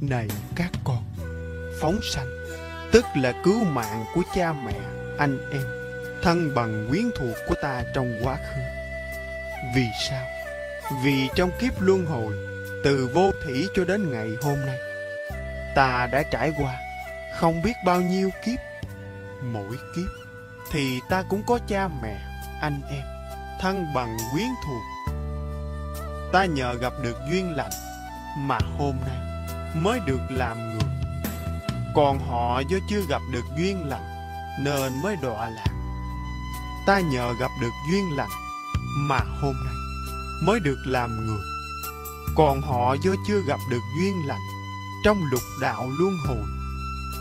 Này các con, phóng sanh, tức là cứu mạng của cha mẹ, anh em, thân bằng quyến thuộc của ta trong quá khứ. Vì sao? Vì trong kiếp luân hồi, từ vô thủy cho đến ngày hôm nay, ta đã trải qua không biết bao nhiêu kiếp. Mỗi kiếp thì ta cũng có cha mẹ, anh em, thân bằng quyến thuộc. Ta nhờ gặp được duyên lành mà hôm nay mới được làm người. Còn họ do chưa gặp được duyên lành nên mới đọa lạc. Ta nhờ gặp được duyên lành mà hôm nay mới được làm người. Còn họ do chưa gặp được duyên lành trong lục đạo luân hồi.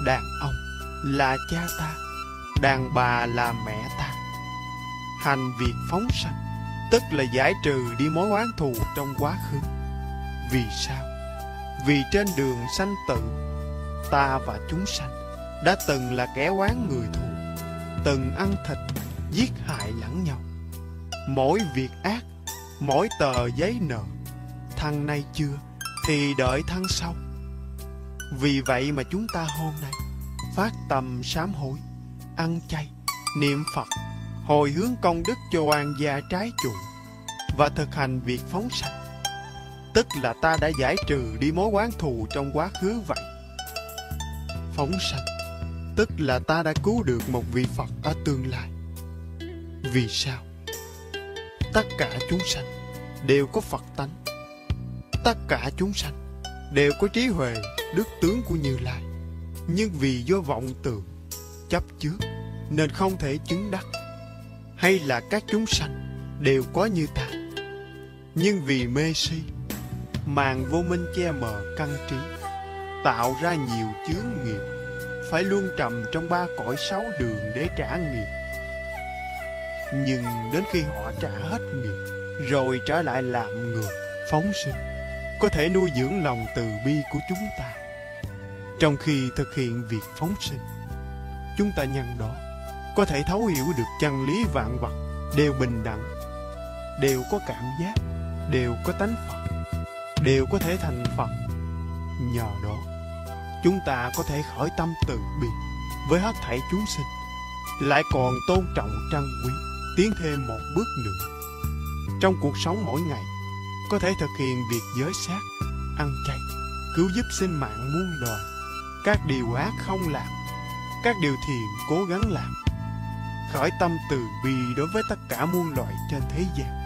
Đàn ông là cha ta, đàn bà là mẹ ta. Hành việc phóng sanh, tức là giải trừ đi mối oán thù trong quá khứ. Vì sao? Vì trên đường sanh tử, ta và chúng sanh đã từng là kẻ oán người thù, từng ăn thịt, giết hại lẫn nhau. Mỗi việc ác, mỗi tờ giấy nợ, thằng nay chưa thì đợi thằng sau. Vì vậy mà chúng ta hôm nay phát tâm sám hối, ăn chay, niệm Phật, hồi hướng công đức cho oan gia trái chủ và thực hành việc phóng sanh tức là ta đã giải trừ đi mối oán thù trong quá khứ vậy. Phóng sanh, tức là ta đã cứu được một vị Phật ở tương lai. Vì sao? Tất cả chúng sanh đều có Phật tánh. Tất cả chúng sanh đều có trí huệ, đức tướng của Như Lai. Nhưng vì do vọng tưởng, chấp trước nên không thể chứng đắc. Hay là các chúng sanh đều có như ta. Nhưng vì mê si màn vô minh che mờ căn trí, tạo ra nhiều chướng nghiệp, phải luôn trầm trong ba cõi sáu đường để trả nghiệp. Nhưng đến khi họ trả hết nghiệp, rồi trở lại làm người, phóng sinh, có thể nuôi dưỡng lòng từ bi của chúng ta. Trong khi thực hiện việc phóng sinh, chúng ta nhân đó, có thể thấu hiểu được chân lý vạn vật, đều bình đẳng, đều có cảm giác, đều có tánh phật đều có thể thành Phật. Nhờ đó, chúng ta có thể khởi tâm từ bi với hết thảy chúng sinh, lại còn tôn trọng trân quý, tiến thêm một bước nữa. Trong cuộc sống mỗi ngày, có thể thực hiện việc giới sát, ăn chay, cứu giúp sinh mạng muôn loài, các điều ác không làm, các điều thiện cố gắng làm, khởi tâm từ bi đối với tất cả muôn loài trên thế gian